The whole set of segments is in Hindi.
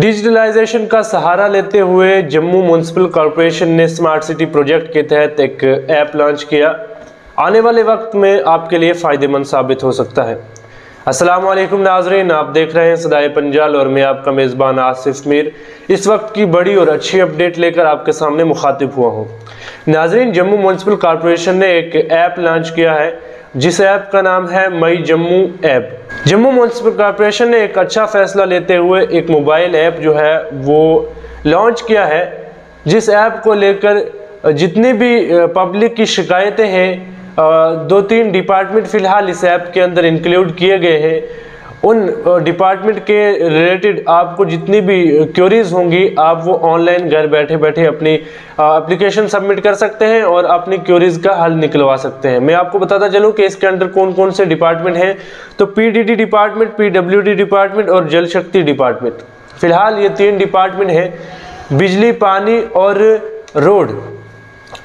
डिजिटलाइजेशन का सहारा लेते हुए जम्मू म्यूनसिपल कॉरपोरेशन ने स्मार्ट सिटी प्रोजेक्ट के तहत एक ऐप लॉन्च किया। आने वाले वक्त में आपके लिए फ़ायदेमंद साबित हो सकता है। अस्सलाम वालेकुम नाजरीन, आप देख रहे हैं सदाए पंजाल और मैं आपका मेज़बान आसिफ मीर। इस वक्त की बड़ी और अच्छी अपडेट लेकर आपके सामने मुखातिब हुआ हूँ। नाजरीन, जम्मू म्यूनसिपल कॉरपोरेशन ने एक ऐप लॉन्च किया है। जिस ऐप का नाम है my Jammu app. Jammu municipal corporation ने एक अच्छा फैसला लेते हुए एक मोबाइल ऐप जो है, वो लॉन्च किया है, जिस ऐप को लेकर जितनी भी पब्लिक की शिकायतें हैं दो तीन डिपार्टमेंट फ़िलहाल इस ऐप के अंदर इंक्लूड किए गए हैं। उन डिपार्टमेंट के रिलेटेड आपको जितनी भी क्योरीज होंगी, आप वो ऑनलाइन घर बैठे बैठे अपनी एप्लीकेशन सबमिट कर सकते हैं और अपनी क्योरीज का हल निकलवा सकते हैं। मैं आपको बताता चलूँ कि इसके अंदर कौन कौन से डिपार्टमेंट हैं। तो पीडीडी डिपार्टमेंट पीडब्ल्यूडी डिपार्टमेंट और जल शक्ति डिपार्टमेंट फ़िलहाल ये तीन डिपार्टमेंट हैं। बिजली, पानी और रोड।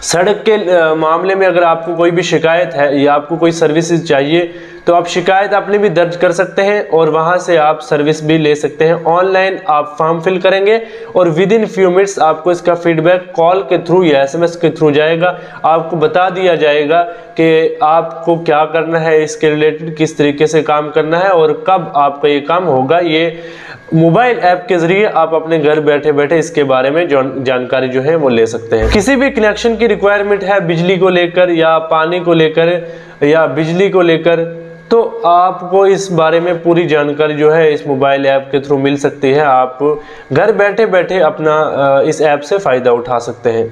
सड़क के मामले में अगर आपको कोई भी शिकायत है या आपको कोई सर्विसेज़ चाहिए तो आप शिकायत अपनी भी दर्ज कर सकते हैं और वहाँ से आप सर्विस भी ले सकते हैं। ऑनलाइन आप फॉर्म फिल करेंगे और विद इन फ्यू मिनट्स आपको इसका फीडबैक कॉल के थ्रू या एसएमएस के थ्रू जाएगा। आपको बता दिया जाएगा कि आपको क्या करना है, इसके रिलेटेड किस तरीके से काम करना है और कब आपका ये काम होगा। ये मोबाइल ऐप के ज़रिए आप अपने घर बैठे बैठे इसके बारे में जानकारी जो है वो ले सकते हैं। किसी भी कनेक्शन की रिक्वायरमेंट है बिजली को लेकर या पानी को लेकर या बिजली को लेकर तो आपको इस बारे में पूरी जानकारी जो है इस मोबाइल ऐप के थ्रू मिल सकती है। आप घर बैठे बैठे अपना इस ऐप से फ़ायदा उठा सकते हैं।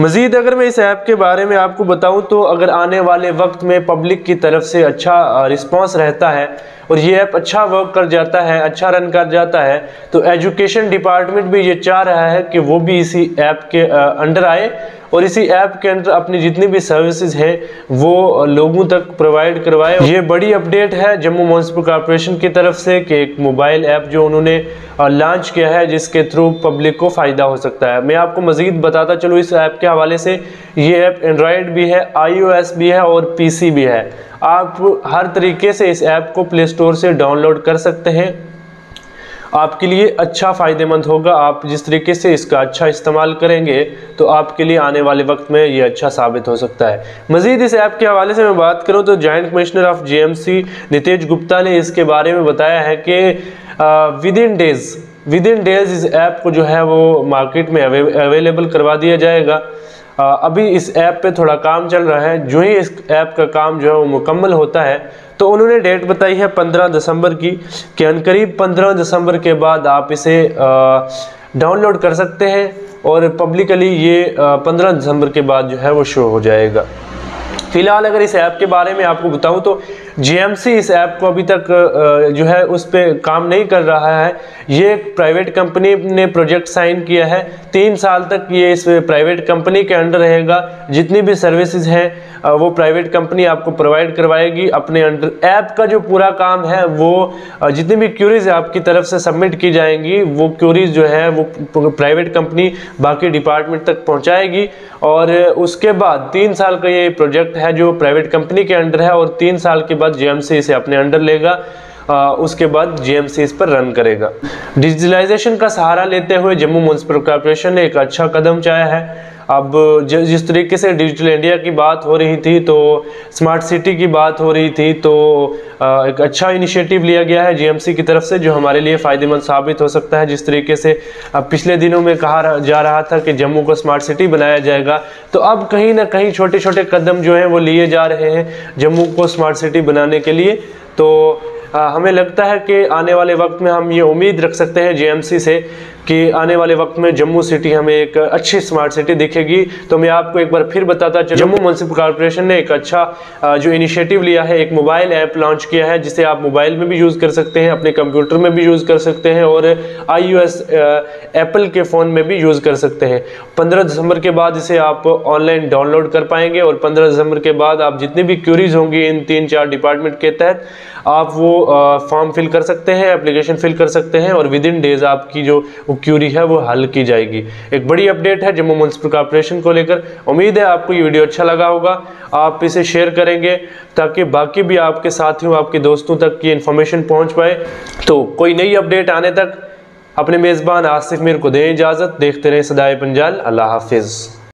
मज़ीद, अगर मैं इस ऐप के बारे में आपको बताऊँ तो अगर आने वाले वक्त में पब्लिक की तरफ़ से अच्छा रिस्पांस रहता है और ये ऐप अच्छा वर्क कर जाता है अच्छा रन कर जाता है तो एजुकेशन डिपार्टमेंट भी ये चाह रहा है कि वो भी इसी ऐप के अंडर आए और इसी ऐप के अंदर अपनी जितनी भी सर्विसेज़ हैं, वो लोगों तक प्रोवाइड करवाए। ये बड़ी अपडेट है जम्मू म्यूनसिपल कॉरपोरेशन की तरफ़ से कि एक मोबाइल ऐप जो उन्होंने लॉन्च किया है, जिसके थ्रू पब्लिक को फ़ायदा हो सकता है। मैं आपको मज़ीद बताता चलूँ, इस ऐप के हवाले से ये ऐप एंड्रॉयड भी है आईओएस भी है और पीसी भी है। आप हर तरीके से इस ऐप को प्ले स्टोर से डाउनलोड कर सकते हैं। आपके लिए अच्छा फ़ायदेमंद होगा। आप जिस तरीके से इसका अच्छा इस्तेमाल करेंगे तो आपके लिए आने वाले वक्त में ये अच्छा साबित हो सकता है। मज़ीद इस ऐप के हवाले से मैं बात करूँ तो joint commissioner of GMC Nitesh Gupta ने इसके बारे में बताया है कि within days within days इस ऐप को जो है वो मार्केट में अवेलेबल करवा दिया जाएगा। अभी इस ऐप पे थोड़ा काम चल रहा है। जो ही इस ऐप का काम जो है वो मुकम्मल होता है तो उन्होंने डेट बताई है 15 दिसंबर की कि अनकरीब 15 दिसंबर के बाद आप इसे डाउनलोड कर सकते हैं और पब्लिकली ये 15 दिसंबर के बाद जो है वो शो हो जाएगा। फ़िलहाल अगर इस ऐप के बारे में आपको बताऊँ तो जीएमसी इस ऐप को अभी तक जो है, उस पर काम नहीं कर रहा है। ये एक प्राइवेट कंपनी ने प्रोजेक्ट साइन किया है। तीन साल तक ये इस प्राइवेट कंपनी के अंडर रहेगा। जितनी भी सर्विसेज़ हैं वो प्राइवेट कंपनी आपको प्रोवाइड करवाएगी। अपने अंडर ऐप का जो पूरा काम है, वो जितनी भी क्यूरीज आपकी तरफ़ से सबमिट की जाएँगी, वो क्यूरीज जो है, वो प्राइवेट कंपनी बाकी डिपार्टमेंट तक पहुँचाएगी। और उसके बाद तीन साल का ये प्रोजेक्ट है, जो प्राइवेट कंपनी के अंडर है, और तीन साल के बाद जेएमसी इसे अपने अंडर लेगा। उसके बाद जीएमसी इस पर रन करेगा। डिजिटलाइजेशन का सहारा लेते हुए जम्मू म्यूनसिपल कॉरपोरेशन ने एक अच्छा कदम चाया है। अब जिस तरीके से डिजिटल इंडिया की बात हो रही थी तो स्मार्ट सिटी की बात हो रही थी तो एक अच्छा इनिशिएटिव लिया गया है जीएमसी की तरफ़ से, जो हमारे लिए फ़ायदेमंद साबित हो सकता है। जिस तरीके से अब पिछले दिनों में कहा जा रहा था कि जम्मू को स्मार्ट सिटी बनाया जाएगा तो अब कहीं ना कहीं छोटे छोटे कदम जो हैं, वो लिए जा रहे हैं जम्मू को स्मार्ट सिटी बनाने के लिए। तो हमें लगता है कि आने वाले वक्त में हम ये उम्मीद रख सकते हैं जेएमसी से कि आने वाले वक्त में जम्मू सिटी हमें एक अच्छी स्मार्ट सिटी दिखेगी। तो मैं आपको एक बार फिर बताता चलूँ। जम्मू म्यूनसिपल कॉरपोरेशन ने एक अच्छा जो इनिशिएटिव लिया है एक मोबाइल ऐप लॉन्च किया है जिसे आप मोबाइल में भी यूज़ कर सकते हैं अपने कंप्यूटर में भी यूज़ कर सकते हैं और आई एप्पल के फ़ोन में भी यूज़ कर सकते हैं। पंद्रह दिसंबर के बाद इसे आप ऑनलाइन डाउनलोड कर पाएँगे और पंद्रह दिसंबर के बाद आप जितनी भी क्यूरीज होंगी इन तीन चार डिपार्टमेंट के तहत आप वो फॉर्म फिल कर सकते हैं एप्लीकेशन फिल कर सकते हैं और विद इन डेज़ आपकी जो क्यूरी है, वो हल की जाएगी। एक बड़ी अपडेट है जम्मू म्यूनसिपल कॉरपोरेशन को लेकर। उम्मीद है आपको ये वीडियो अच्छा लगा होगा। आप इसे शेयर करेंगे ताकि बाकी भी आपके साथियों, आपके दोस्तों तक ये इन्फॉर्मेशन पहुँच पाए। तो कोई नई अपडेट आने तक अपने मेज़बान आसिफ मीर को दें इजाज़त। देखते रहें सदाए पंजाल। अल्लाह हाफिज़।